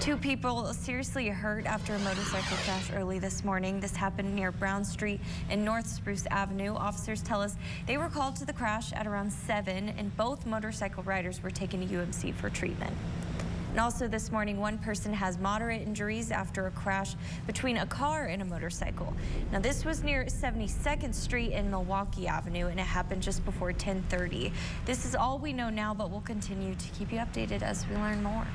Two people seriously hurt after a motorcycle crash early this morning. This happened near Brown Street and North Spruce Avenue. Officers tell us they were called to the crash at around 7 and both motorcycle riders were taken to UMC for treatment. And also this morning, one person has moderate injuries after a crash between a car and a motorcycle. Now this was near 72nd Street and Milwaukee Avenue and it happened just before 1030. This is all we know now, but we'll continue to keep you updated as we learn more.